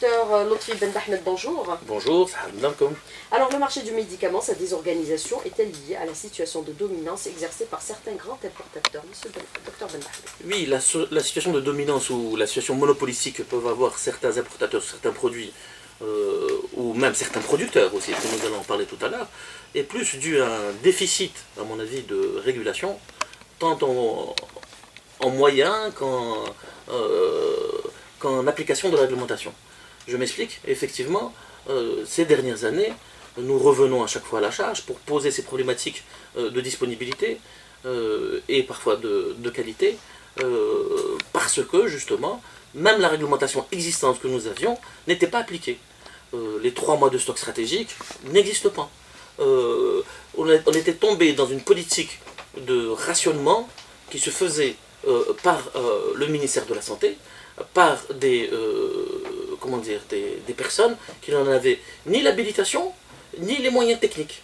Docteur Lotfi Ben Ahmed, bonjour. Bonjour, salam Alors, le marché du médicament, sa désorganisation est-elle liée à la situation de dominance exercée par certains grands importateurs Monsieur le Docteur Ben Ahmed? Oui, la, la, situation de dominance ou la situation monopolistique que peuvent avoir certains importateurs sur certains produits, euh, ou même certains producteurs aussi, que nous allons en parler tout à l'heure, est plus due à un déficit, à mon avis, de régulation, tant en, en moyens qu'en qu'en application de la réglementation. Je m'explique, effectivement, euh, ces dernières années, nous revenons à chaque fois à la charge pour poser ces problématiques euh, de disponibilité euh, et parfois de, qualité, parce que justement, même la réglementation existante que nous avions n'était pas appliquée. les trois mois de stock stratégique n'existent pas. on, était tombé dans une politique de rationnement qui se faisait par le ministère de la Santé, par des, comment dire, des, personnes qui n'en avaient ni l'habilitation, ni les moyens techniques.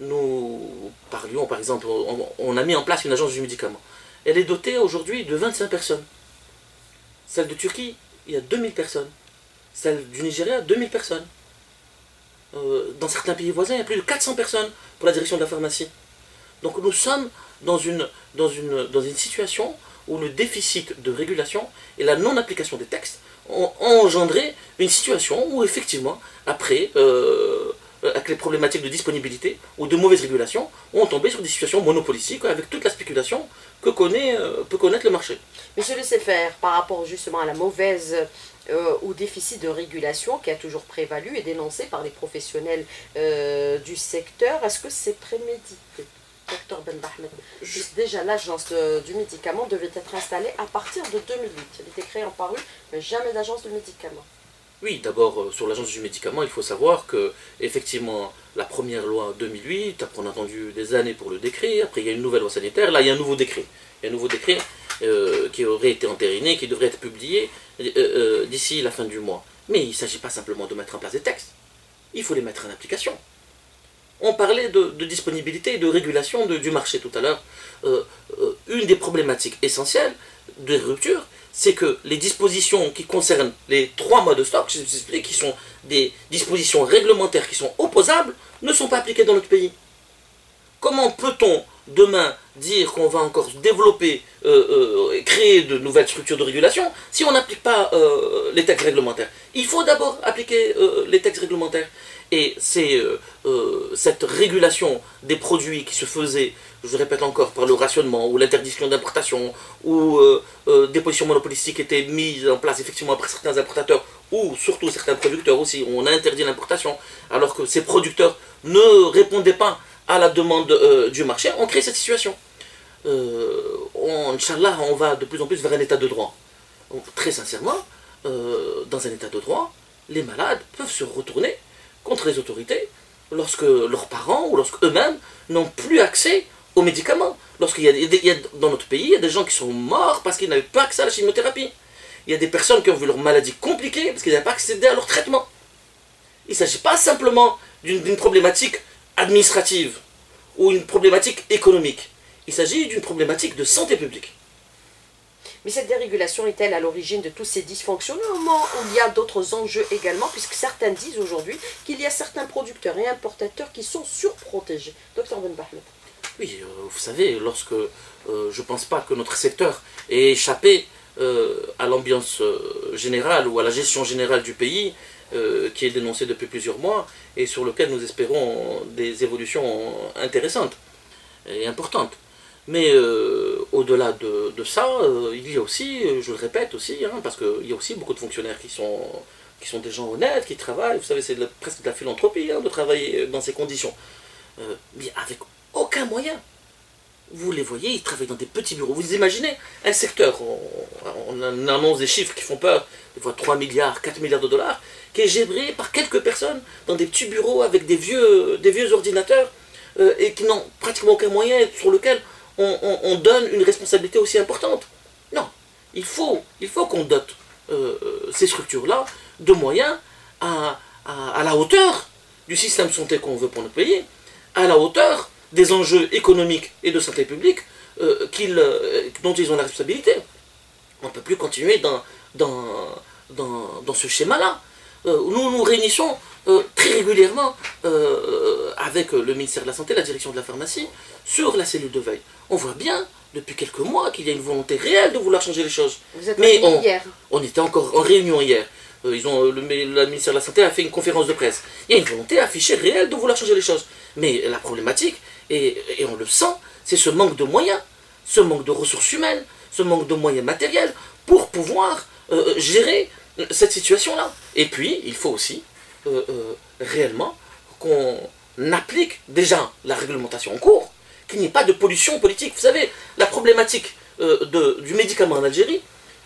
Nous parlions, par exemple, on, a mis en place une agence du médicament. Elle est dotée aujourd'hui de 25 personnes. Celle de Turquie, il y a 2000 personnes. Celle du Nigeria, 2000 personnes. Euh, dans certains pays voisins, il y a plus de 400 personnes pour la direction de la pharmacie. Donc nous sommes dans une, dans une, dans une situation où le déficit de régulation et la non-application des textes ont, engendré une situation où effectivement, après, euh, avec les problématiques de disponibilité ou de mauvaise régulation, on tombé sur des situations monopolistiques avec toute la spéculation que connaît, euh, peut connaître le marché. Monsieur le faire par rapport justement à la mauvaise euh, ou déficit de régulation qui a toujours prévalu et dénoncé par les professionnels du secteur, est-ce que c'est prémédité docteur Ben Bahmed. Déjà, l'agence du médicament devait être installée à partir de 2008. Elle était créée en Paru, mais jamais d'agence de médicament. Oui, d'abord, euh, sur l'agence du médicament, il faut savoir que, effectivement, la première loi en 2008, après on a attendu des années pour le décret, après il y a une nouvelle loi sanitaire, là il y a un nouveau décret. Il y a un nouveau décret euh, qui aurait été entériné, qui devrait être publié euh, d'ici la fin du mois. Mais il ne s'agit pas simplement de mettre en place des textes, il faut les mettre en application. On parlait de, disponibilité et de régulation du marché tout à l'heure. Euh, euh, une des problématiques essentielles de rupture, c'est que les dispositions qui concernent les trois mois de stock, qui sont des dispositions réglementaires qui sont opposables, ne sont pas appliquées dans notre pays. Comment peut-on demain dire qu'on va encore développer, euh, et créer de nouvelles structures de régulation si on n'applique pas les textes réglementaires? Il faut d'abord appliquer les textes réglementaires. Et c'est euh, euh, cette régulation des produits qui se faisait, je répète encore, par le rationnement ou l'interdiction d'importation ou euh, des positions monopolistiques étaient mises en place effectivement par certains importateurs ou surtout certains producteurs aussi. On a interdit l'importation alors que ces producteurs ne répondaient pas à la demande du marché. On crée cette situation. on, Inch'Allah, on va de plus en plus vers un état de droit. très sincèrement, dans un état de droit, les malades peuvent se retourner contre les autorités lorsque leurs parents ou lorsque eux-mêmes n'ont plus accès aux médicaments. Lorsqu'il y, a, dans notre pays, il y a des gens qui sont morts parce qu'ils n'avaient pas accès à la chimiothérapie. Il y a des personnes qui ont vu leur maladie compliquée parce qu'ils n'avaient pas accédé à leur traitement. Il ne s'agit pas simplement d'une problématique administrative ou une problématique économique. Il s'agit d'une problématique de santé publique. Mais cette dérégulation est-elle à l'origine de tous ces dysfonctionnements ou il y a d'autres enjeux également, puisque certains disent aujourd'hui qu'il y a certains producteurs et importateurs qui sont surprotégés Docteur Ben Bahmet. Oui, euh, vous savez, lorsque euh, je ne pense pas que notre secteur ait échappé euh, à l'ambiance générale ou à la gestion générale du pays, qui est dénoncée depuis plusieurs mois et sur lequel nous espérons des évolutions intéressantes et importantes. Mais au-delà de, ça, euh, il y a aussi, euh, je le répète aussi, hein, parce qu'il y a aussi beaucoup de fonctionnaires qui sont, qui sont des gens honnêtes, qui travaillent, vous savez, c'est presque de la philanthropie hein, de travailler dans ces conditions. mais avec aucun moyen. Vous les voyez, ils travaillent dans des petits bureaux. Vous imaginez un secteur, on, annonce des chiffres qui font peur, des fois 3 milliards, 4 milliards de dollars, qui est géré par quelques personnes dans des petits bureaux avec des vieux ordinateurs et qui n'ont pratiquement aucun moyen sur lequel on, donne une responsabilité aussi importante. Non, il faut, qu'on dote euh, euh, ces structures-là de moyens à, la hauteur du système de santé qu'on veut pour notre pays, à la hauteur des enjeux économiques et de santé publique euh, dont ils ont la responsabilité. On ne peut plus continuer dans, dans ce schéma-là. nous nous réunissons très régulièrement avec le ministère de la Santé, la direction de la pharmacie, sur la cellule de veille. On voit bien depuis quelques mois qu'il y a une volonté réelle de vouloir changer les choses. Vous êtes Mais on, hier. on était encore en réunion hier. Euh, ils ont, le, le ministère de la Santé a fait une conférence de presse. Il y a une volonté affichée réelle de vouloir changer les choses. Mais la problématique, et, et on le sent, c'est ce manque de moyens, ce manque de ressources humaines, ce manque de moyens matériels pour pouvoir euh, gérer cette situation-là. Et puis, il faut aussi euh, euh, réellement qu'on applique déjà la réglementation en cours, qu'il n'y ait pas de pollution politique. Vous savez, la problématique euh, de, du médicament en Algérie,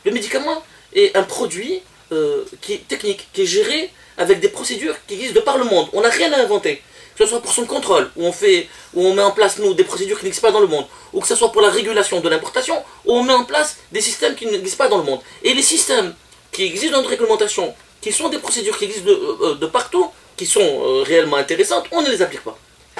le médicament est un produit qui est technique, qui est géré avec des procédures qui existent de par le monde. On n'a rien à inventer. Que ce soit pour son contrôle, où on, fait, où on met en place, nous, des procédures qui n'existent pas dans le monde, ou que ce soit pour la régulation de l'importation, où on met en place des systèmes qui n'existent pas dans le monde. Et les systèmes qui existent dans notre réglementation, qui sont des procédures qui existent de, euh, de partout, qui sont euh, réellement intéressantes, on ne les applique pas.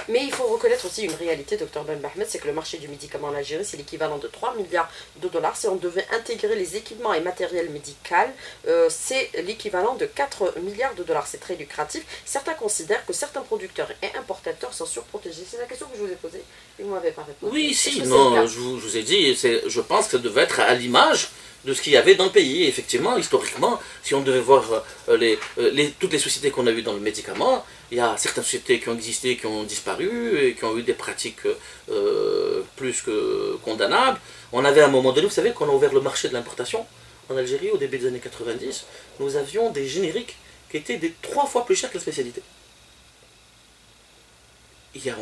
Mais il faut reconnaître aussi une réalité, docteur Ben Bahmed, c'est que le marché du médicament en Algérie, c'est l'équivalent de 3 milliards de dollars. Si on devait intégrer les équipements et matériel médical, euh, c'est l'équivalent de 4 milliards de dollars. C'est très lucratif. Certains considèrent que certains producteurs et importateurs sont surprotégés. C'est la question que je vous ai posée et vous m'avez pas répondu. Oui, si, non, je vous, je vous ai dit, je pense que ça devait être à l'image de ce qu'il y avait dans le pays. Et effectivement, historiquement, si on devait voir euh, les, euh, les- toutes les sociétés qu'on a vues dans le médicament, il y a certaines sociétés qui ont existé, qui ont disparu et qui ont eu des pratiques euh, plus que condamnables. On avait à un moment donné, vous savez, quand on a ouvert le marché de l'importation en Algérie au début des années 90, nous avions des génériques qui étaient des trois fois plus chers que la spécialité.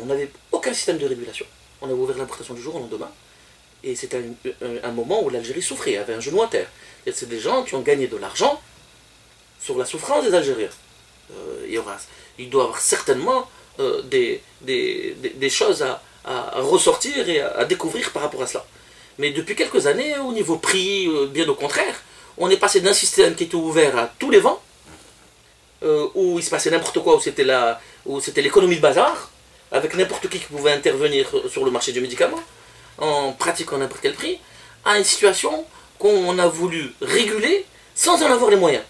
On n'avait aucun système de régulation. On avait ouvert l'importation du jour au lendemain. Et c'était un, moment où l'Algérie souffrait, avait un genou à terre. C'est des gens qui ont gagné de l'argent sur la souffrance des Algériens. Euh, il, doit y avoir certainement euh, des, choses à, ressortir et à, découvrir par rapport à cela. Mais depuis quelques années, au niveau prix, euh, bien au contraire, on est passé d'un système qui était ouvert à tous les vents, où il se passait n'importe quoi, où c'était où c'était l'économie de bazar, avec n'importe qui qui pouvait intervenir sur le marché du médicament, en pratiquant n'importe quel prix, à une situation qu'on a voulu réguler sans en avoir les moyens.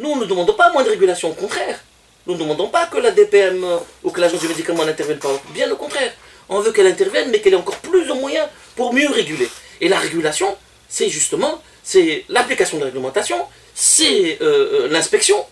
Nous, ne demandons pas moins de régulation, au contraire. Nous ne demandons pas que la DPM euh, ou que l'agence du médicament n'intervienne pas. Bien au contraire. On veut qu'elle intervienne, mais qu'elle ait encore plus de moyens pour mieux réguler. Et la régulation, c'est justement l'application de la réglementation, c'est euh, euh, l'inspection,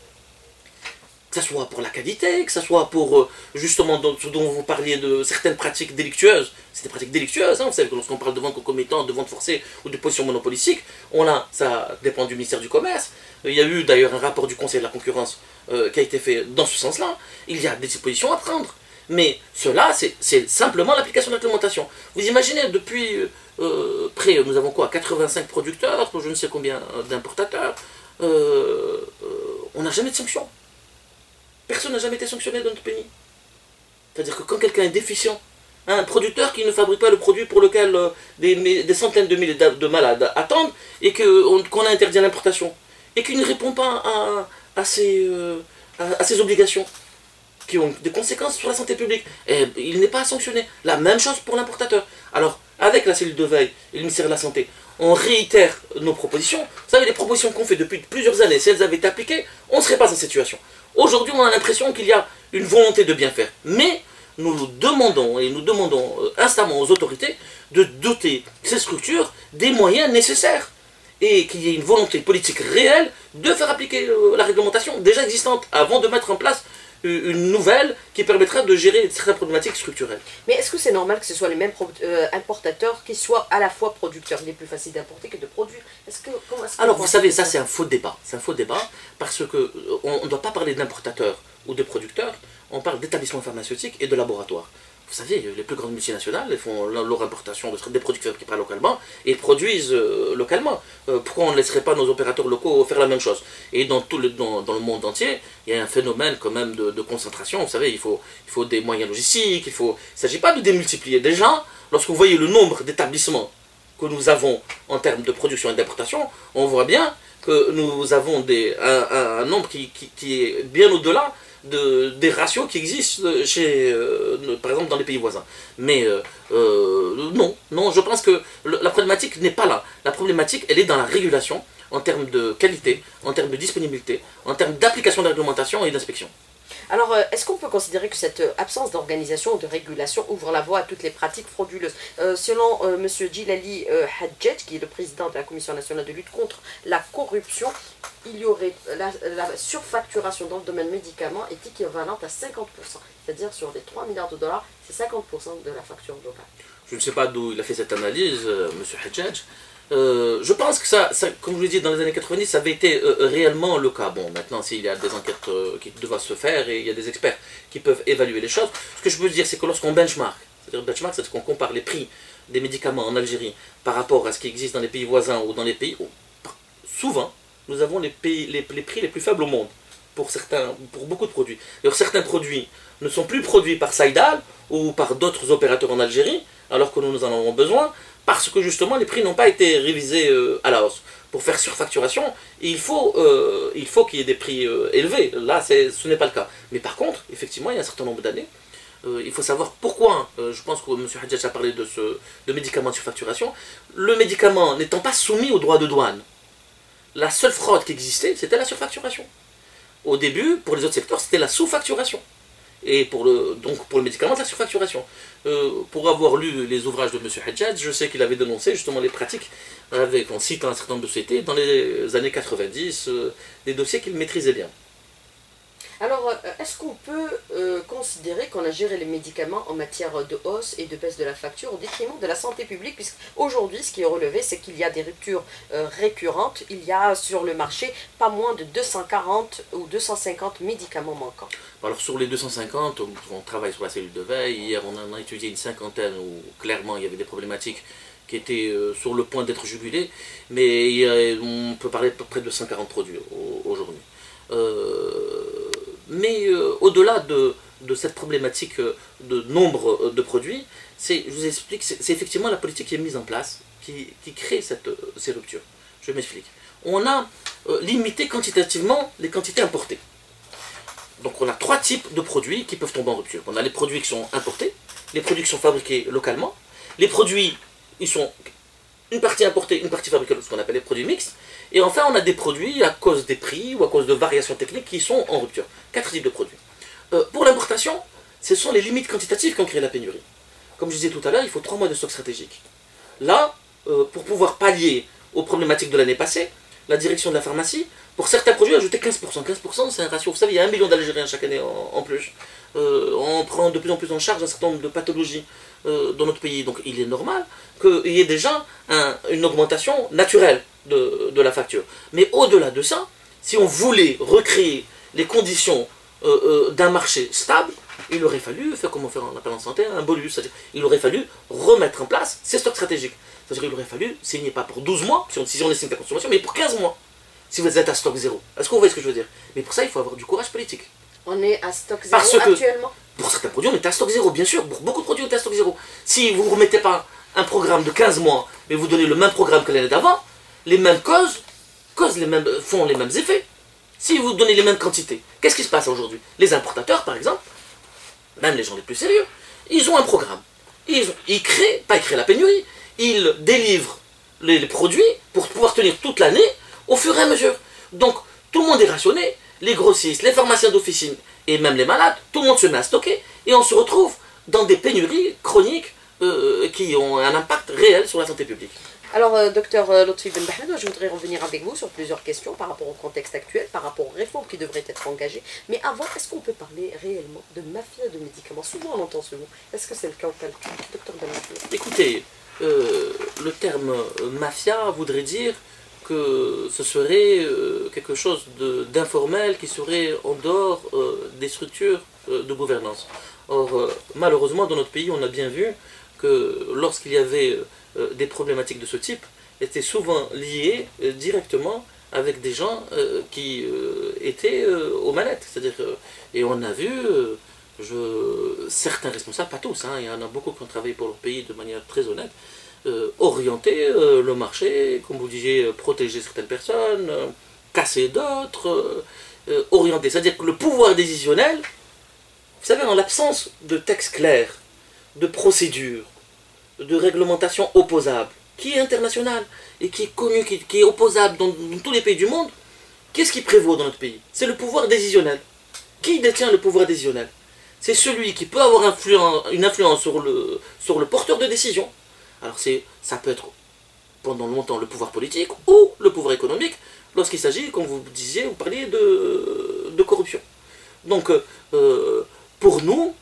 que ce soit pour la qualité, que ce soit pour euh, justement ce dont vous parliez de certaines pratiques délictueuses. C'est des pratiques délictueuses, hein, vous savez que lorsqu'on parle de vente concomitante, de vente forcée ou de position monopolistique, on a, ça dépend du ministère du Commerce. Il y a eu d'ailleurs un rapport du Conseil de la concurrence euh, qui a été fait dans ce sens-là. Il y a des dispositions à prendre. Mais cela, c'est- simplement l'application de la réglementation. Vous imaginez, depuis euh, euh, près, nous avons quoi 85 producteurs, je ne sais combien euh, d'importateurs. euh, euh, on n'a jamais de sanction. Personne n'a jamais été sanctionné dans notre pays. C'est-à-dire que quand quelqu'un est déficient, un producteur qui ne fabrique pas le produit pour lequel euh, des, centaines de milliers de malades attendent et qu'on a interdit l'importation, et qui ne répond pas à, à ses, euh, à- ses obligations, qui ont des conséquences sur la santé publique, et il n'est pas sanctionné. La même chose pour l'importateur. Alors, avec la cellule de veille et le ministère de la Santé, on réitère nos propositions. Vous savez, les propositions qu'on fait depuis plusieurs années, si elles avaient été appliquées, on ne serait pas cette situation. Aujourd'hui, on a l'impression qu'il y a une volonté de bien faire. Mais nous demandons, et nous demandons euh, instamment aux autorités, de doter ces structures des moyens nécessaires. Et qu'il y ait une volonté politique réelle de faire appliquer euh, la réglementation déjà existante avant de mettre en place une nouvelle qui permettra de gérer certaines problématiques structurelles. Mais est-ce que c'est normal que ce soit les mêmes euh, importateurs qui soient à la fois producteurs Il est plus facile d'importer que de produire? Est-ce que, Alors, vous savez, ça c'est un faux débat. C'est un faux débat parce que euh, on ne doit pas parler d'importateurs ou de producteurs, on parle d'établissements pharmaceutiques et de laboratoires. Vous savez, les plus grandes multinationales elles font leur importation de des qui parlent localement et produisent euh, localement. Euh, pourquoi on ne laisserait pas nos opérateurs locaux faire la même chose? Et dans, tout le, dans, dans le monde entier, il y a un phénomène quand même de, de concentration. Vous savez, il faut, il faut des moyens logistiques, il faut... il ne s'agit pas de démultiplier. Déjà, lorsque vous voyez le nombre d'établissements que nous avons en termes de production et d'importation, on voit bien que nous avons des, un, nombre qui- qui est bien au-delà de, des ratios qui existent chez, euh, par exemple dans les pays voisins. Mais euh, euh, non, non, je pense que la problématique n'est pas là. La problématique, elle est dans la régulation. en termes de qualité, en termes de disponibilité, en termes d'application de réglementation et d'inspection. Alors, euh, est-ce qu'on peut considérer que cette euh, absence d'organisation ou de régulation ouvre la voie à toutes les pratiques frauduleuses? Euh, Selon M. Djilali Hadjet, qui est le président de la Commission nationale de lutte contre la corruption, il y aurait la, surfacturation dans le domaine médicament est équivalente à 50%. C'est-à-dire sur les 3 milliards de dollars, c'est 50% de la facture globale. Je ne sais pas d'où il a fait cette analyse, M. Hadjet. Euh, je pense que ça, comme je l'ai dit, dans les années 90, ça avait été euh, réellement le cas. Bon, maintenant, s'il y a des enquêtes euh, qui doivent se faire et il y a des experts qui peuvent évaluer les choses, ce que je veux dire, c'est que lorsqu'on benchmark, c'est-à-dire benchmark, c'est qu'on compare les prix des médicaments en Algérie par rapport à ce qui existe dans les pays voisins ou dans les pays, souvent, nous avons les, prix les plus faibles au monde pour, certains, pour beaucoup de produits. D'ailleurs, certains produits ne sont plus produits par Saïdal ou par d'autres opérateurs en Algérie, alors que nous en avons besoin, parce que justement les prix n'ont pas été révisés euh, à la hausse. Pour faire surfacturation, il faut euh, il faut qu'il y ait des prix euh, élevés. Là, ce n'est pas le cas. Mais par contre, effectivement, il y a un certain nombre d'années, il faut savoir pourquoi. je pense que M. Hadjadj a parlé de ce de médicament de surfacturation. Le médicament n'étant pas soumis aux droits de douane, la seule fraude qui existait, c'était la surfacturation. Au début, pour les autres secteurs, c'était la sous-facturation et pour le, donc pour le médicament, la surfacturation. Euh, pour avoir lu les ouvrages de M. Hadjad, je sais qu'il avait dénoncé justement les pratiques, avec, en citant un certain nombre de sociétés, dans les années 90, euh, des dossiers qu'il maîtrisait bien. Alors, euh, est-ce qu'on peut euh, considérer qu'on a géré les médicaments en matière de hausse et de baisse de la facture au détriment de la santé publique? Puisqu'aujourd'hui, ce qui est relevé, c'est qu'il y a des ruptures euh, récurrentes. Il y a sur le marché pas moins de 240 ou 250 médicaments manquants. Alors, sur les 250, on, travaille sur la cellule de veille. Hier, on en a étudié une cinquantaine où clairement il y avait des problématiques qui étaient sur le point d'être jugulées. Mais on peut parler de près de 140 produits aujourd'hui. Mais euh, au-delà de, cette problématique euh, de nombre euh, de produits, je vous explique, c'est effectivement la politique qui est mise en place qui, crée cette, ces ruptures. Je m'explique. On a limité quantitativement les quantités importées. Donc on a trois types de produits qui peuvent tomber en rupture. On a les produits qui sont importés, les produits qui sont fabriqués localement, les produits, ils sont une partie importée, une partie fabriquée, ce qu'on appelle les produits mixtes, et enfin, on a des produits à cause des prix ou à cause de variations techniques qui sont en rupture. Quatre types de produits. Euh, pour l'importation, ce sont les limites quantitatives qui ont créé la pénurie. Comme je disais tout à l'heure, il faut trois mois de stock stratégique. Là, euh, pour pouvoir pallier aux problématiques de l'année passée, la direction de la pharmacie, pour certains produits, a ajouté 15%. 15%, c'est un ratio. Vous savez, il y a un million d'Algériens chaque année en, plus. Euh, on prend de plus en plus en charge un certain nombre de pathologies dans notre pays. Donc il est normal qu'il y ait déjà une augmentation naturelle de, la facture. Mais au-delà de ça, si on voulait recréer les conditions euh, euh, d'un marché stable, il aurait fallu faire comme on fait en appel en santé, un bolus. C'est-à-dire il aurait fallu remettre en place ces stocks stratégiques. C'est-à-dire qu'il aurait fallu signer pas pour 12 mois, si on, si on estime la consommation, mais pour 15 mois, si vous êtes à stock zéro. Est-ce que vous voyez ce que je veux dire? Mais pour ça, il faut avoir du courage politique. On est à stock zéro Parce que actuellement? Pour certains produits, on est à stock zéro, bien sûr. Pour beaucoup de produits, on est à stock zéro. Si vous ne remettez pas un programme de 15 mois, mais vous donnez le même programme que l'année d'avant, les mêmes causes, les mêmes, font les mêmes effets. Si vous donnez les mêmes quantités, qu'est-ce qui se passe aujourd'hui? Les importateurs, par exemple, même les gens les plus sérieux, ils ont un programme. Ils, créent, pas ils créent la pénurie, ils délivrent les, produits pour pouvoir tenir toute l'année au fur et à mesure. Donc, tout le monde est rationné, les grossistes, les pharmaciens d'officine et même les malades, tout le monde se met à stocker et on se retrouve dans des pénuries chroniques euh, qui ont un impact réel sur la santé publique. Alors, euh, docteur euh, Lotfi Ben je voudrais revenir avec vous sur plusieurs questions par rapport au contexte actuel, par rapport aux réformes qui devraient être engagées. Mais avant, est-ce qu'on peut parler réellement de mafia de médicaments? Souvent on entend ce mot. Est-ce que c'est le cas au calcul Docteur Ben Écoutez, euh, le terme mafia voudrait dire que ce serait quelque chose d'informel qui serait en dehors des structures de gouvernance. Or, malheureusement, dans notre pays, on a bien vu que lorsqu'il y avait euh, des problématiques de ce type étaient souvent liées euh, directement avec des gens euh, qui étaient aux manettes. C'est-à-dire, et on a vu je, certains responsables, pas tous, hein, il y en a beaucoup qui ont travaillé pour leur pays de manière très honnête, orienter le marché, comme vous disiez, protéger certaines personnes, casser d'autres, orienter. C'est-à-dire que le pouvoir décisionnel, vous savez, en l'absence de textes clairs, de procédures, de réglementation opposable, qui est international et qui est connu, qui, est opposable dans, tous les pays du monde, qu'est-ce qui prévaut dans notre pays? C'est le pouvoir décisionnel. Qui détient le pouvoir décisionnel? C'est celui qui peut avoir une influence sur le, sur le porteur de décision. Alors ça peut être pendant longtemps le pouvoir politique ou le pouvoir économique lorsqu'il s'agit, comme vous disiez, vous parliez de, de corruption. Donc, euh, pour nous,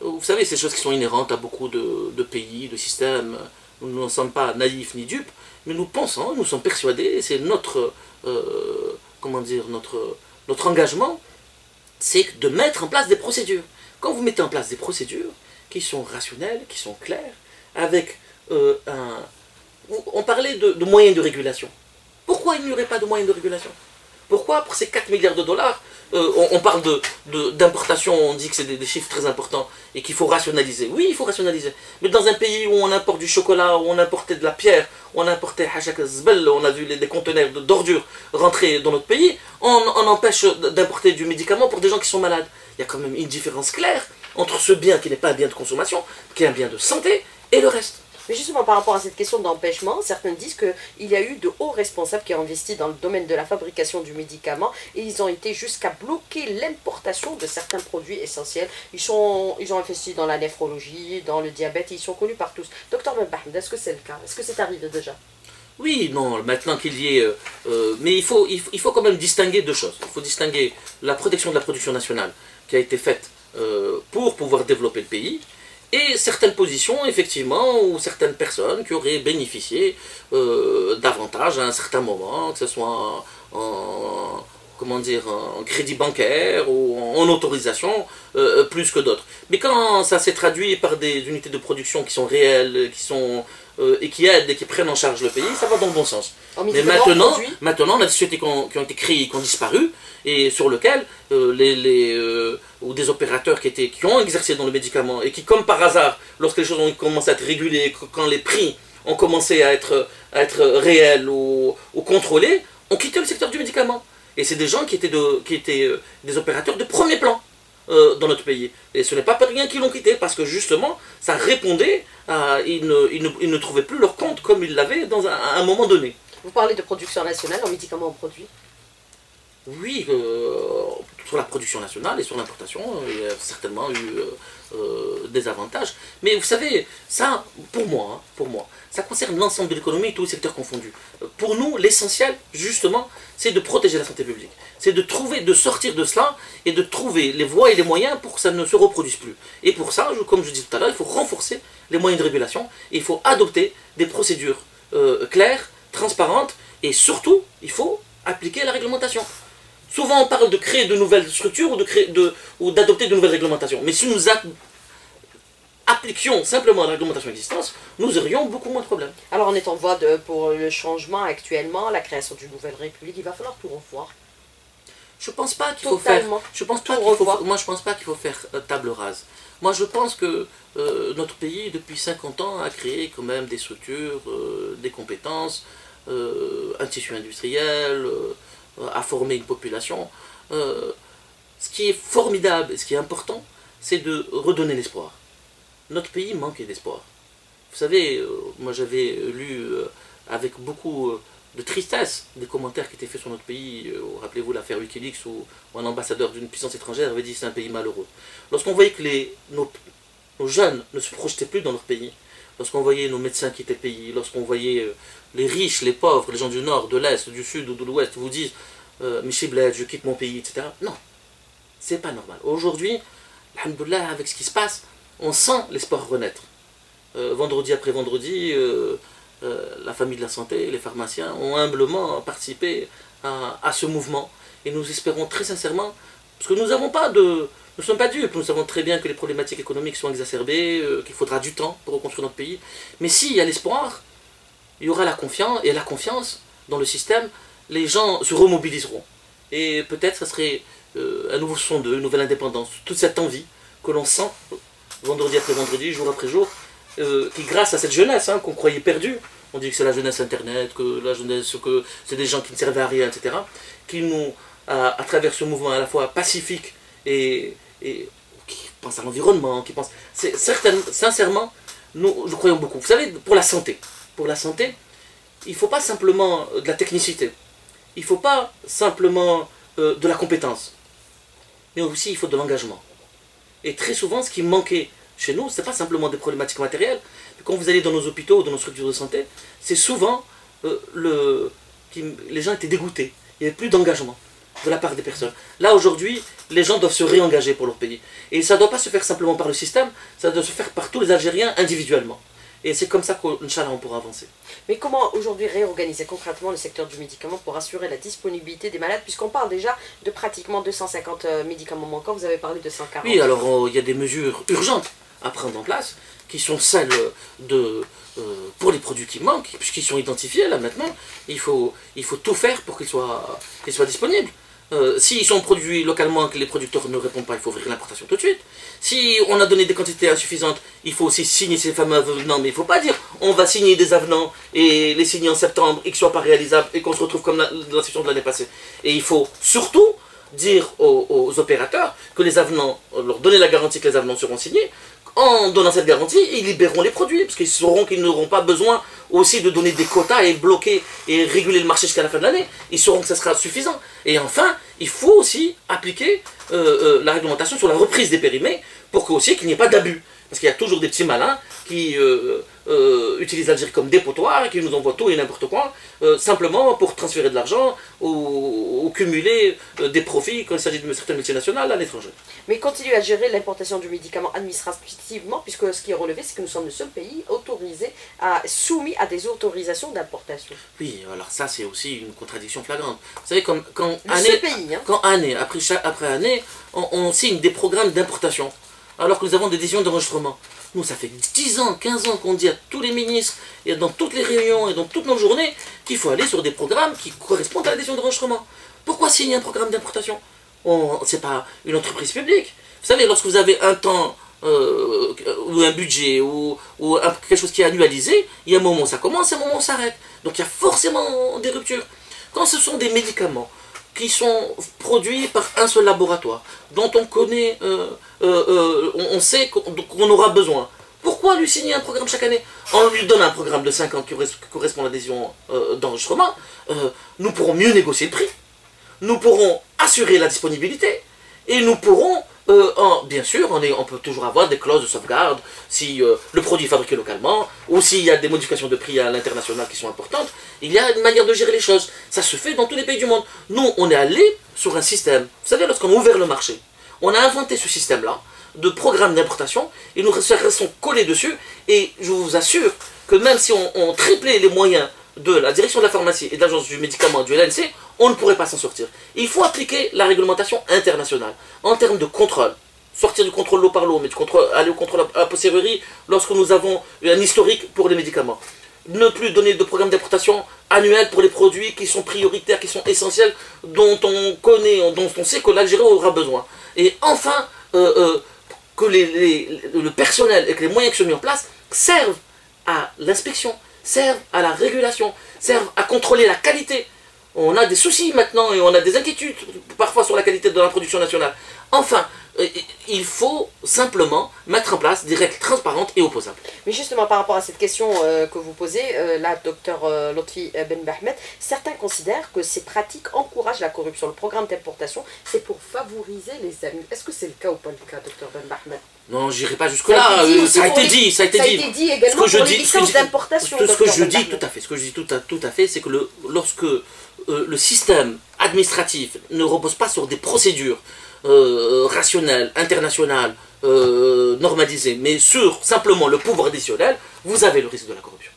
vous savez, ces choses qui sont inhérentes à beaucoup de, pays, de systèmes, nous ne sommes pas naïfs ni dupes, mais nous pensons, nous sommes persuadés, c'est notre, euh, comment dire, notre, notre engagement, c'est de mettre en place des procédures. Quand vous mettez en place des procédures qui sont rationnelles, qui sont claires, avec euh, un... On parlait de, de moyens de régulation. Pourquoi il n'y aurait pas de moyens de régulation? Pourquoi pour ces 4 milliards de dollars, euh, on, parle d'importation, de, on dit que c'est des, chiffres très importants et qu'il faut rationaliser. Oui, il faut rationaliser. Mais dans un pays où on importe du chocolat, où on importait de la pierre, où on importait on a vu des conteneurs d'ordures rentrer dans notre pays, on empêche d'importer du médicament pour des gens qui sont malades. Il y a quand même une différence claire entre ce bien qui n'est pas un bien de consommation, qui est un bien de santé, et le reste. Mais justement, par rapport à cette question d'empêchement, certains disent qu'il y a eu de hauts responsables qui ont investi dans le domaine de la fabrication du médicament et ils ont été jusqu'à bloquer l'importation de certains produits essentiels. Ils, sont, ils ont investi dans la néphrologie, dans le diabète, ils sont connus par tous. Docteur Benbahmed, est-ce que c'est le cas? Est-ce que c'est arrivé déjà? Oui, non, maintenant qu'il y ait... Euh, euh, mais il faut, il, faut, quand même distinguer deux choses. Il faut distinguer la protection de la production nationale qui a été faite euh, pour pouvoir développer le pays, et certaines positions, effectivement, ou certaines personnes qui auraient bénéficié euh, davantage à un certain moment, que ce soit en, comment dire, en crédit bancaire ou en, autorisation, euh, plus que d'autres. Mais quand ça s'est traduit par des unités de production qui sont réelles, qui sont euh, et qui aident et qui prennent en charge le pays, ça va dans le bon sens. Mais maintenant, maintenant, on a des sociétés qui ont, été créées, qui ont disparu, et sur lesquelles euh, les, euh, ou des opérateurs qui, étaient, qui ont exercé dans le médicament, et qui, comme par hasard, lorsque les choses ont commencé à être régulées, quand les prix ont commencé à être, à être réels ou, ou contrôlés, ont quitté le secteur du médicament. Et c'est des gens qui étaient, de, qui étaient des opérateurs de premier plan. Euh, dans notre pays. Et ce n'est pas pour rien qu'ils l'ont quitté, parce que justement, ça répondait à. Ils ne, ils ne, trouvaient plus leur compte comme ils l'avaient dans un, à un moment donné. Vous parlez de production nationale en médicaments produits? Oui, euh, sur la production nationale et sur l'importation, il y a certainement eu euh, des avantages. Mais vous savez, ça, pour moi, hein, pour moi, ça concerne l'ensemble de l'économie, tous les secteurs confondus. Pour nous, l'essentiel, justement, c'est de protéger la santé publique. C'est de trouver, de sortir de cela et de trouver les voies et les moyens pour que ça ne se reproduise plus. Et pour ça, comme je disais tout à l'heure, il faut renforcer les moyens de régulation il faut adopter des procédures euh, claires, transparentes et surtout, il faut appliquer la réglementation. Souvent, on parle de créer de nouvelles structures ou d'adopter de, ou de nouvelles réglementations. Mais si nous appliquions simplement la réglementation existante, nous aurions beaucoup moins de problèmes. Alors on est en voie de, pour le changement actuellement, la création d'une nouvelle république, il va falloir tout revoir. Je pense pas qu'il faut faire. Je pense pas qu'il faut. Moi, je pense pas qu'il faut faire euh, table rase. Moi, je pense que euh, notre pays, depuis 50 ans, a créé quand même des structures, euh, des compétences, un tissu industriel, a formé une population. ce qui est formidable ce qui est important, c'est de redonner l'espoir notre pays manquait d'espoir. Vous savez, euh, moi j'avais lu euh, avec beaucoup euh, de tristesse des commentaires qui étaient faits sur notre pays. Rappelez-vous l'affaire Wikileaks où, un ambassadeur d'une puissance étrangère avait dit c'est un pays malheureux. Lorsqu'on voyait que les, nos, jeunes ne se projetaient plus dans leur pays, lorsqu'on voyait nos médecins quitter le pays, lorsqu'on voyait les riches, les pauvres, les gens du nord, de l'est, du sud ou de l'ouest vous disent euh, Michel Bled, je quitte mon pays, etc. Non, c'est pas normal. Aujourd'hui, alhamdoulilah, avec ce qui se passe, on sent l'espoir renaître. Euh, vendredi après vendredi, euh, euh, la famille de la santé, les pharmaciens ont humblement participé à, ce mouvement. Et nous espérons très sincèrement, parce que nous n'avons pas de... Nous ne sommes pas dupes, nous savons très bien que les problématiques économiques sont exacerbées, qu'il faudra du temps pour reconstruire notre pays. Mais s'il y a l'espoir, il y aura la confiance, et la confiance dans le système, les gens se remobiliseront. Et peut-être ce serait un nouveau son de une nouvelle indépendance, toute cette envie que l'on sent vendredi après vendredi, jour après jour, euh, qui grâce à cette jeunesse hein, qu'on croyait perdue, on dit que c'est la jeunesse internet, que la jeunesse, que c'est des gens qui ne servaient à rien, etc., qui nous, à, travers ce mouvement à la fois pacifique et, qui pense à l'environnement, qui pense, sincèrement, nous, nous croyons beaucoup. Vous savez, pour la santé, pour la santé, il ne faut pas simplement de la technicité. Il ne faut pas simplement de la compétence. Mais aussi, il faut de l'engagement. Et très souvent, ce qui manquait chez nous, ce n'est pas simplement des problématiques matérielles. Quand vous allez dans nos hôpitaux, dans nos structures de santé, c'est souvent le, les gens étaient dégoûtés. Il n'y avait plus d'engagement de la part des personnes. Là, aujourd'hui, les gens doivent se réengager pour leur pays. Et ça ne doit pas se faire simplement par le système, ça doit se faire par tous les Algériens individuellement. Et c'est comme ça qu'Inch'Allah, on pourra avancer. Mais comment aujourd'hui réorganiser concrètement le secteur du médicament pour assurer la disponibilité des malades, puisqu'on parle déjà de pratiquement 250 euh, médicaments manquants, vous avez parlé de 140 Oui, alors il y a des mesures urgentes à prendre en place, qui sont celles de, euh, pour les produits qui manquent, puisqu'ils sont identifiés là maintenant, il faut, il faut tout faire pour qu'ils soient, qu'ils soient disponibles. Euh, S'ils sont produits localement et que les producteurs ne répondent pas, il faut ouvrir l'importation tout de suite. Si on a donné des quantités insuffisantes, il faut aussi signer ces fameux avenants. Mais il ne faut pas dire on va signer des avenants et les signer en septembre et qu'ils ne soient pas réalisables et qu'on se retrouve comme la, dans la session de l'année passée. Et il faut surtout dire aux, aux, opérateurs que les avenants, leur donner la garantie que les avenants seront signés, en donnant cette garantie, ils libéreront les produits, parce qu'ils sauront qu'ils n'auront pas besoin aussi de donner des quotas et bloquer et réguler le marché jusqu'à la fin de l'année. Ils sauront que ça sera suffisant. Et enfin, il faut aussi appliquer euh, euh, la réglementation sur la reprise des périmés pour qu'il n'y ait pas d'abus. Parce qu'il y a toujours des petits malins qui euh, euh, utilisent l'Algérie comme dépotoir et qui nous envoient tout et n'importe quoi, euh, simplement pour transférer de l'argent ou, cumuler des profits quand il s'agit de certaines multinationales à l'étranger. Mais continuer à gérer l'importation du médicament administrativement, puisque ce qui est relevé, c'est que nous sommes le seul pays autorisé, à, soumis à des autorisations d'importation. Oui, alors ça c'est aussi une contradiction flagrante. Vous savez, comme, quand, année, pays, hein. quand année, après, après année, on signe des programmes d'importation alors que nous avons des décisions d'enregistrement. Nous, ça fait 10 ans, 15 ans qu'on dit à tous les ministres, et dans toutes les réunions, et dans toutes nos journées, qu'il faut aller sur des programmes qui correspondent à la décision d'enregistrement. Pourquoi signer un programme d'importation? Ce n'est pas une entreprise publique. Vous savez, lorsque vous avez un temps, euh, ou un budget, ou, quelque chose qui est annualisé, il y a un moment où ça commence et un moment où ça s'arrête. Donc il y a forcément des ruptures. Quand ce sont des médicaments, qui sont produits par un seul laboratoire, dont on connaît, euh, euh, euh, on, sait qu'on aura besoin. Pourquoi lui signer un programme chaque année? On lui donne un programme de 5 ans qui correspond à l'adhésion d'enregistrement, nous pourrons mieux négocier le prix, nous pourrons assurer la disponibilité, et nous pourrons euh, bien sûr, on, on, peut toujours avoir des clauses de sauvegarde si euh, le produit est fabriqué localement ou s'il y a des modifications de prix à l'international qui sont importantes. Il y a une manière de gérer les choses. Ça se fait dans tous les pays du monde. Nous, on est allé sur un système. Vous savez, lorsqu'on a ouvert le marché, on a inventé ce système-là de programme d'importation et nous restons collés dessus. Et je vous assure que même si on, triplait les moyens de la direction de la pharmacie et de l'agence du médicament du LNC, on ne pourrait pas s'en sortir. Il faut appliquer la réglementation internationale en termes de contrôle. Sortir du contrôle lot par lot, mais du aller au contrôle à posteriori lorsque nous avons un historique pour les médicaments. Ne plus donner de programme d'importation annuel pour les produits qui sont prioritaires, qui sont essentiels, dont on connaît, dont on sait que l'Algérie aura besoin. Et enfin, euh, euh, que le personnel et que les moyens qui sont mis en place servent à l'inspection, servent à la régulation, servent à contrôler la qualité on a des soucis maintenant et on a des inquiétudes parfois sur la qualité de la production nationale. Enfin, il faut simplement mettre en place des règles transparentes et opposables. Mais justement, par rapport à cette question euh, que vous posez, euh, là, docteur Lotfi Ben Bahmet, certains considèrent que ces pratiques encouragent la corruption. Le programme d'importation, c'est pour favoriser les amis. Est-ce que c'est le cas ou pas le cas, docteur Ben Bahmet non, j'irai pas jusque-là. Ça, a été dit, ça a été dit. dit également ce que je dis, d'importation. Tout ce que je dis, tout à fait. Ce que je dis tout à, tout à fait, c'est que le, lorsque le système administratif ne repose pas sur des procédures euh, rationnel, international, euh, normalisé, mais sur simplement le pouvoir additionnel, vous avez le risque de la corruption.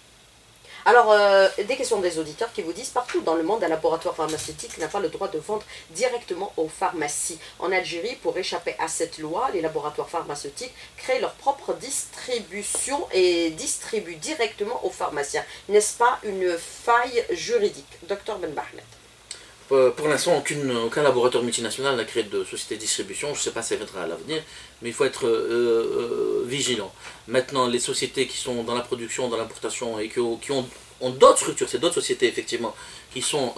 Alors, euh, des questions des auditeurs qui vous disent partout dans le monde, un laboratoire pharmaceutique n'a pas le droit de vendre directement aux pharmacies. En Algérie, pour échapper à cette loi, les laboratoires pharmaceutiques créent leur propre distribution et distribuent directement aux pharmaciens. N'est-ce pas une faille juridique Docteur Ben Bahmet. Euh, pour l'instant, aucun laboratoire multinational n'a créé de société de distribution. Je ne sais pas si ça viendra à l'avenir, mais il faut être euh, euh, vigilant. Maintenant, les sociétés qui sont dans la production, dans l'importation et qui ont, d'autres structures, c'est d'autres sociétés effectivement qui sont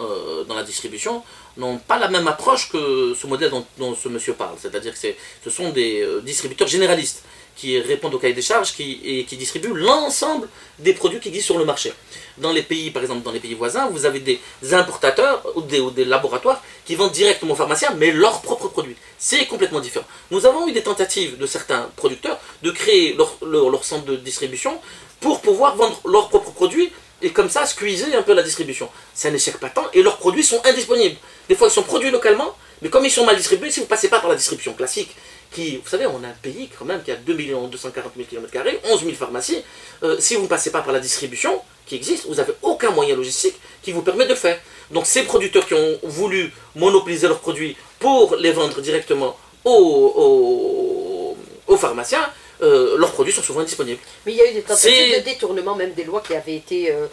dans la distribution, n'ont pas la même approche que ce modèle dont, ce monsieur parle. C'est-à-dire que ce sont des distributeurs généralistes qui répondent au cahier des charges qui, et qui distribuent l'ensemble des produits qui existent sur le marché. Dans les pays, par exemple, dans les pays voisins, vous avez des importateurs ou des, des laboratoires qui vendent directement aux pharmaciens, mais leurs propres produits. C'est complètement différent. Nous avons eu des tentatives de certains producteurs de créer leur, leur, centre de distribution pour pouvoir vendre leurs propres produits et comme ça squeezer un peu la distribution. C'est un échec patent et leurs produits sont indisponibles. Des fois, ils sont produits localement, mais comme ils sont mal distribués, si vous ne passez pas par la distribution classique, qui, vous savez, on a un pays quand même qui a 2 240 000 km, 11 000 pharmacies. Euh, si vous ne passez pas par la distribution qui existe, vous n'avez aucun moyen logistique qui vous permet de faire. Donc ces producteurs qui ont voulu monopoliser leurs produits pour les vendre directement aux, aux pharmaciens, euh, leurs produits sont souvent disponibles. Mais il y a eu des tentatives de détournement, même des lois qui avaient été euh,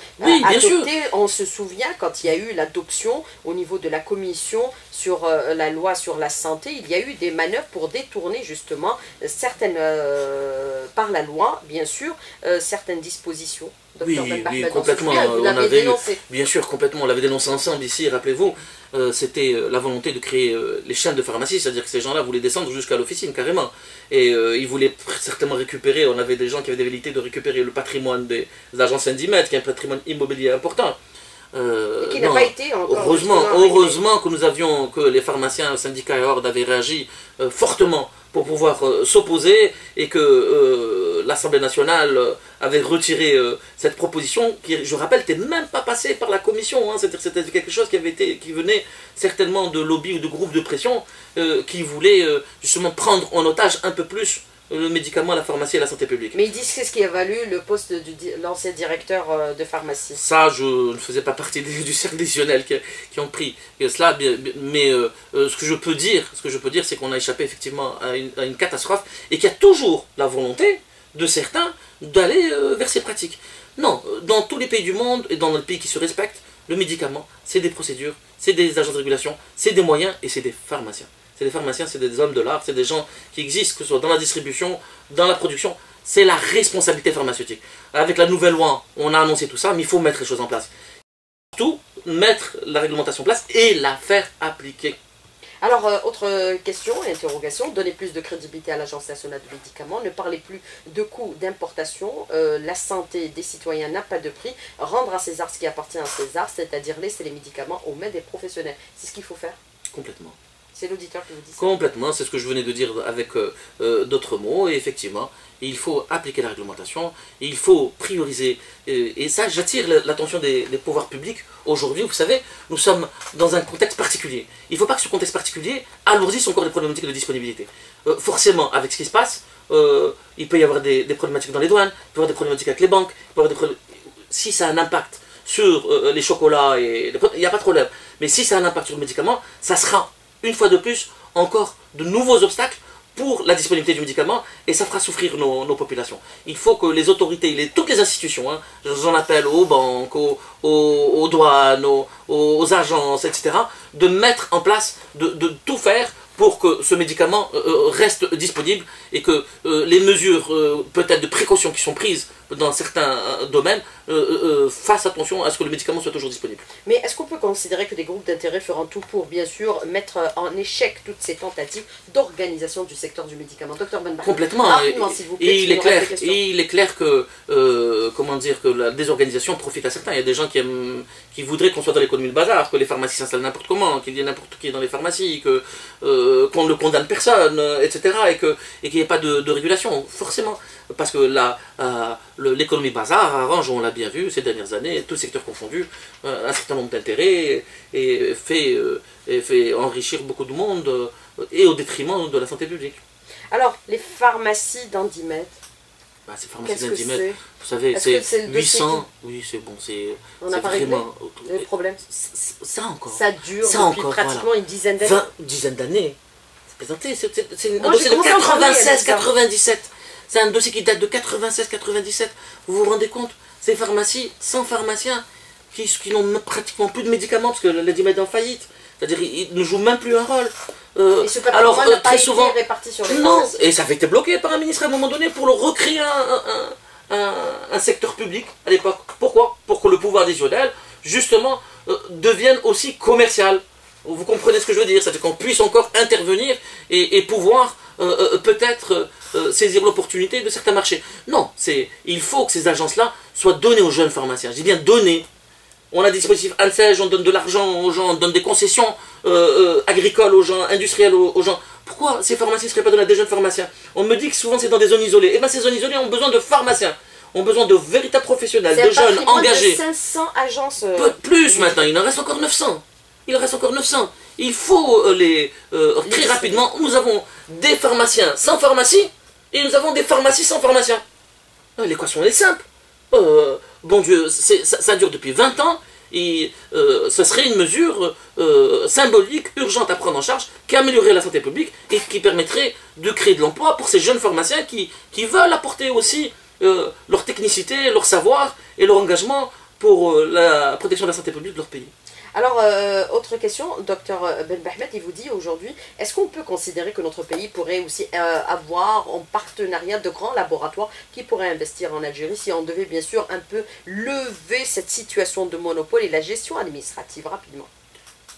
adoptées. On se souvient quand il y a eu l'adoption au niveau de la commission sur euh, la loi sur la santé, il y a eu des manœuvres pour détourner justement certaines, par la loi, bien sûr, certaines dispositions. Oui, oui, complètement. on avait, bien sûr, complètement. On l'avait dénoncé ensemble ici, rappelez-vous. Euh, c'était euh, la volonté de créer euh, les chaînes de pharmacie, c'est-à-dire que ces gens-là voulaient descendre jusqu'à l'officine carrément. Et ils voulaient certainement récupérer, on avait des gens qui avaient des velléités de récupérer le patrimoine des, agences syndimètres, qui est un patrimoine immobilier important. qui n'a pas été encore heureusement, heureusement que nous avions, que les pharmaciens, syndicats et ordres avaient réagi fortement pour pouvoir s'opposer et que l'Assemblée nationale avait retiré cette proposition qui, je rappelle, n'était même pas passée par la commission. Hein, C'était quelque chose qui, avait été, qui venait certainement de lobby ou de groupes de pression qui voulaient justement prendre en otage un peu plus le médicament, la pharmacie et la santé publique. Mais ils disent que ce qui a valu le poste de l'ancien directeur euh, de pharmacie. Ça, je ne faisais pas partie du cercle décisionnel qui, ont pris cela, mais euh, euh, ce que je peux dire, ce que je peux dire, c'est qu'on a échappé effectivement à une, catastrophe et qu'il y a toujours la volonté de certains d'aller vers ces pratiques. Non, dans tous les pays du monde et dans les pays qui se respectent, le médicament, c'est des procédures, c'est des agents de régulation, c'est des moyens et c'est des pharmaciens c'est des pharmaciens, c'est des hommes de l'art, c'est des gens qui existent, que ce soit dans la distribution, dans la production. C'est la responsabilité pharmaceutique. Avec la nouvelle loi, on a annoncé tout ça, mais il faut mettre les choses en place. Surtout, mettre la réglementation en place et la faire appliquer. Alors, euh, autre question et interrogation, donner plus de crédibilité à l'Agence nationale de médicaments, ne parlez plus de coûts d'importation, euh, la santé des citoyens n'a pas de prix, rendre à César ce qui appartient à César, c'est-à-dire laisser les médicaments aux mains des professionnels. C'est ce qu'il faut faire. Complètement. C'est l'auditeur qui vous dit ça. Complètement, c'est ce que je venais de dire avec euh, euh, d'autres mots. Et effectivement, il faut appliquer la réglementation, il faut prioriser. Euh, et ça, j'attire l'attention des, pouvoirs publics. Aujourd'hui, vous savez, nous sommes dans un contexte particulier. Il ne faut pas que ce contexte particulier alourdisse encore des problématiques de disponibilité. forcément, avec ce qui se passe, il peut y avoir des, problématiques dans les douanes, il peut y avoir des problématiques avec les banques, si ça a un impact sur les chocolats, et il n'y a pas de problème. Mais si ça a un impact sur le médicament, ça sera une fois de plus, encore de nouveaux obstacles pour la disponibilité du médicament et ça fera souffrir nos, populations. Il faut que les autorités, toutes les institutions, hein, j'en appelle aux banques, aux, douanes, aux, agences, etc., de mettre en place, de, tout faire pour que ce médicament euh, euh, reste disponible et que euh, les mesures peut-être de précaution qui sont prises dans certains domaines, euh, euh, fasse attention à ce que le médicament soit toujours disponible. Mais est-ce qu'on peut considérer que des groupes d'intérêt feront tout pour, bien sûr, mettre en échec toutes ces tentatives d'organisation du secteur du médicament? Docteur Ben Complètement. et, il est clair, et il est clair que, comment dire, que la désorganisation profite à certains. Il y a des gens qui, aiment, qui voudraient qu'on soit dans l'économie de bazar, que les pharmacies s'installent n'importe comment, qu'il y ait n'importe qui dans les pharmacies, que qu'on ne condamne personne, etc. Et qu'il et n'y ait pas de, de régulation. Forcément parce que euh, l'économie bazar arrange, on l'a bien vu ces dernières années, tous secteurs confondus, euh, un certain nombre d'intérêts et fait, euh, et fait enrichir beaucoup de monde et au détriment de la santé publique. Alors, les pharmacies d'Andimètre bah, ces pharmacies d'Andimètre, vous savez, c'est 800. Oui, c'est bon, c'est. On a pas vraiment, le problème. Ça encore. Ça dure depuis pratiquement une dizaine d'années. Une dizaine d'années. C'est présenté, c'est de 96-97. C'est un dossier qui date de 96-97. Vous vous rendez compte Ces pharmacies, sans pharmaciens, qui, qui n'ont pratiquement plus de médicaments parce que le est en faillite. C'est-à-dire ils ne jouent même plus un rôle. Euh, et ce alors euh, très souvent, réparti sur les non, et ça avait été bloqué par un ministre à un moment donné pour le recréer un, un, secteur public à l'époque. Pourquoi? Pour que le pouvoir décisionnel, justement, euh, devienne aussi commercial. Vous comprenez ce que je veux dire? C'est-à-dire qu'on puisse encore intervenir et, pouvoir euh, euh, peut-être saisir l'opportunité de certains marchés. Non, c'est il faut que ces agences-là soient données aux jeunes pharmaciens. Je dis bien données. On a des dispositifs ANSEJ, on donne de l'argent aux gens, on donne des concessions agricoles aux gens, industrielles aux gens. Pourquoi ces pharmacies ne seraient pas donnés à des jeunes pharmaciens? On me dit que souvent c'est dans des zones isolées. Eh bien ces zones isolées ont besoin de pharmaciens, ont besoin de véritables professionnels, de jeunes engagés. De 500 agences. Euh, plus maintenant, il en reste encore 900. Il reste encore 900. Il faut euh, les. Euh, très rapidement, nous avons des pharmaciens sans pharmacie et nous avons des pharmacies sans pharmaciens. L'équation est simple. bon Dieu, ça, ça dure depuis 20 ans et euh, ce serait une mesure euh, symbolique, urgente à prendre en charge, qui améliorerait la santé publique et qui permettrait de créer de l'emploi pour ces jeunes pharmaciens qui, qui veulent apporter aussi euh, leur technicité, leur savoir et leur engagement pour la protection de la santé publique de leur pays. Alors, euh, autre question, docteur Ben Bahmet, il vous dit aujourd'hui, est-ce qu'on peut considérer que notre pays pourrait aussi euh, avoir en partenariat de grands laboratoires qui pourraient investir en Algérie si on devait bien sûr un peu lever cette situation de monopole et la gestion administrative rapidement?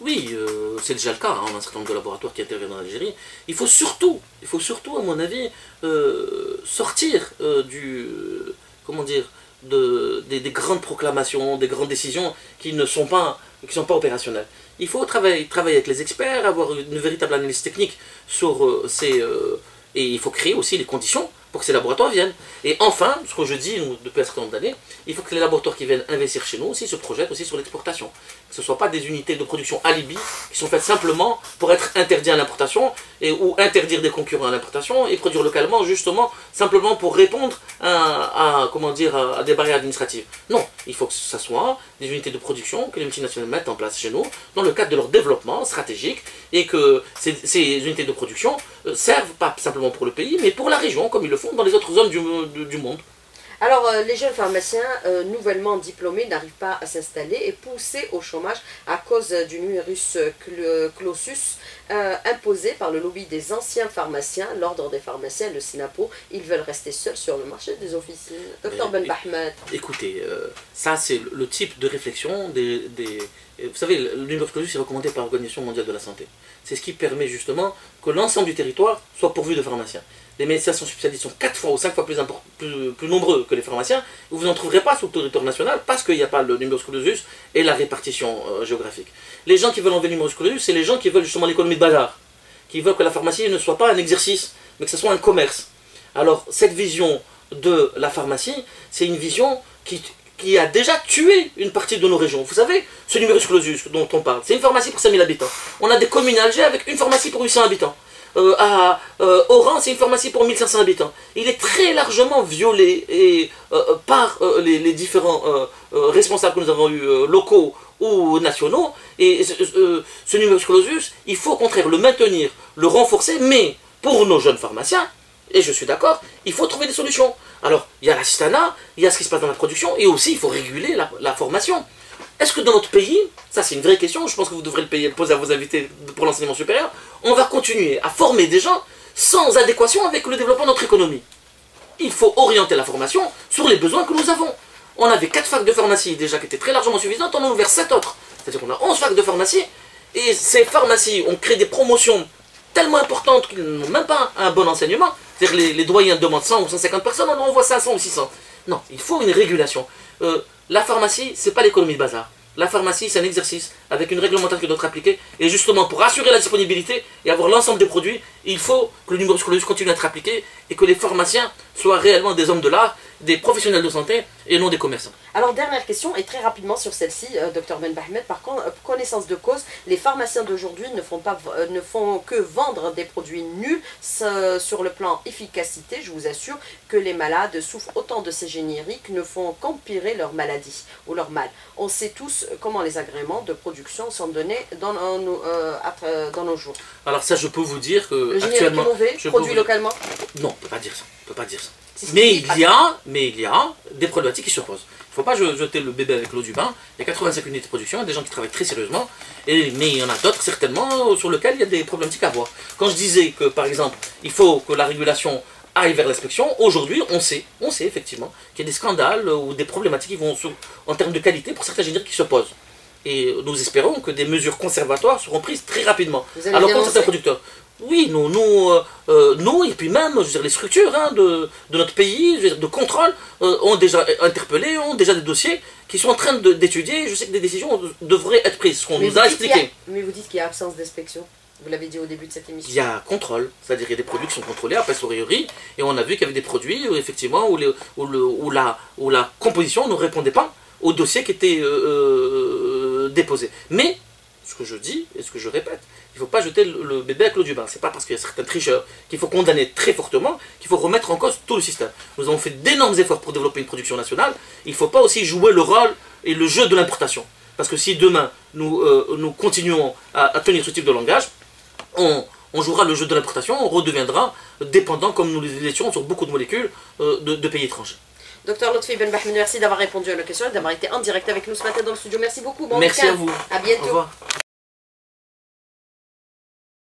Oui, euh, c'est déjà le cas, hein, on a un certain nombre de laboratoires qui interviennent en Algérie. Il faut surtout, il faut surtout, à mon avis, sortir du, comment dire, de, des, grandes proclamations, des grandes décisions qui ne sont pas, qui sont pas opérationnelles. Il faut travailler, travailler avec les experts, avoir une véritable analyse technique sur euh, ces... Euh, et il faut créer aussi les conditions pour que ces laboratoires viennent. Et enfin, ce que je dis depuis un certain nombre d'années, il faut que les laboratoires qui viennent investir chez nous aussi se projettent aussi sur l'exportation. Ce ne soient pas des unités de production alibi qui sont faites simplement pour être interdits à l'importation ou interdire des concurrents à l'importation et produire localement justement simplement pour répondre à, comment dire à des barrières administratives. Non, il faut que ce soit des unités de production que les multinationales mettent en place chez nous dans le cadre de leur développement stratégique et que ces, unités de production euh, servent pas simplement pour le pays mais pour la région comme ils le font dans les autres zones du monde. Alors, euh, les jeunes pharmaciens euh, nouvellement diplômés n'arrivent pas à s'installer et poussés au chômage à cause du numerus clausus euh, imposé par le lobby des anciens pharmaciens, l'ordre des pharmaciens, le SINAPO. Ils veulent rester seuls sur le marché des officines. Docteur Ben Bahmed. Écoutez, ça c'est le type de réflexion des, Vous savez, le numerus clausus est recommandé par l'Organisation mondiale de la santé. C'est ce qui permet justement que l'ensemble du territoire soit pourvu de pharmaciens les médecins sont sont 4 fois ou 5 fois plus, plus, nombreux que les pharmaciens, vous n'en trouverez pas sur le territoire national parce qu'il n'y a pas le numerus clausus et la répartition euh, géographique. Les gens qui veulent enlever le numerus clausus, c'est les gens qui veulent justement l'économie de bazar, qui veulent que la pharmacie ne soit pas un exercice, mais que ce soit un commerce. Alors, cette vision de la pharmacie, c'est une vision qui, qui a déjà tué une partie de nos régions. Vous savez, ce numerus clausus dont on parle, c'est une pharmacie pour 5000 habitants. On a des communes à avec une pharmacie pour 800 habitants. Euh, à euh, Oran, c'est une pharmacie pour 1500 habitants. Il est très largement violé euh, par les, différents responsables que nous avons eus, locaux ou nationaux. Et ce, numerus clausus, il faut au contraire le maintenir, le renforcer, mais pour nos jeunes pharmaciens, et je suis d'accord, il faut trouver des solutions. Alors, il y a l'assistanat, il y a ce qui se passe dans la production, et aussi il faut réguler la formation. Est-ce que dans notre pays, ça c'est une vraie question, je pense que vous devrez le poser à vos invités pour l'enseignement supérieur, on va continuer à former des gens sans adéquation avec le développement de notre économie Il faut orienter la formation sur les besoins que nous avons. On avait 4 facs de pharmacie déjà qui étaient très largement suffisantes, on en a ouvert 7 autres. C'est-à-dire qu'on a 11 facs de pharmacie, et ces pharmacies ont créé des promotions tellement importantes qu'ils n'ont même pas un bon enseignement. C'est-à-dire les, les doyens demandent 100 ou 150 personnes, on en voit 500 ou 600. Non, il faut une régulation. Euh, la pharmacie, c'est pas l'économie de bazar. La pharmacie, c'est un exercice avec une réglementation qui doit être appliquée. Et justement, pour assurer la disponibilité et avoir l'ensemble des produits, il faut que le numéro scolaire continue à être appliqué et que les pharmaciens soient réellement des hommes de l'art, des professionnels de santé et non des commerçants. Alors, dernière question, et très rapidement sur celle-ci, euh, docteur Ben Bahmed, par contre, euh, connaissance de cause, les pharmaciens d'aujourd'hui ne, font pas, euh, ne font que vendre des produits nuls sur le plan efficacité. Je vous assure que les malades souffrent autant de ces génériques, ne font qu'empirer leur maladie ou leur mal. On sait tous comment les agréments de production sont donnés dans, nos, dans nos jours. Alors ça, je peux vous dire que le actuellement... mauvais, produit localement? Non, on ne peut pas dire ça. On peut pas dire ça. Mais il, y a, mais il y a des problématiques qui se posent. Il ne faut pas jeter le bébé avec l'eau du bain. Il y a 85 unités de production, il y a des gens qui travaillent très sérieusement, et, mais il y en a d'autres certainement sur lesquels il y a des problématiques à voir. Quand je disais que, par exemple, il faut que la régulation aille vers l'inspection. Aujourd'hui, on sait, on sait effectivement qu'il y a des scandales ou des problématiques qui vont en termes de qualité pour certains ingénieurs qui se posent. Et nous espérons que des mesures conservatoires seront prises très rapidement. Alors, contre certains producteurs. Oui, nous, nous, euh, euh, nous, et puis même je veux dire, les structures hein, de, de, notre pays, je veux dire, de contrôle, euh, ont déjà interpellé, ont déjà des dossiers qui sont en train d'étudier. Je sais que des décisions devraient être prises, ce qu'on nous a expliqué. mais vous dites qu'il y a absence d'inspection. Vous l'avez dit au début de cette émission. Il y a contrôle, c'est-à-dire qu'il y a des produits qui sont contrôlés à pastorierie, et on a vu qu'il y avait des produits où, effectivement où, le, où, la, où la composition ne répondait pas au dossier qui était déposé. Mais, ce que je dis et ce que je répète, il ne faut pas jeter le bébé avec l'eau du bain. Ce n'est pas parce qu'il y a certains tricheurs qu'il faut condamner très fortement qu'il faut remettre en cause tout le système. Nous avons fait d'énormes efforts pour développer une production nationale. Il ne faut pas aussi jouer le rôle et le jeu de l'importation. Parce que si demain nous, euh, nous continuons à, tenir ce type de langage, on, jouera le jeu de l'importation, on redeviendra dépendant, comme nous l'étions sur beaucoup de molécules, euh, de, pays étrangers. Docteur Lotfi Ben merci d'avoir répondu à nos questions et d'avoir été en direct avec nous ce matin dans le studio. Merci beaucoup. merci à vous. À bientôt.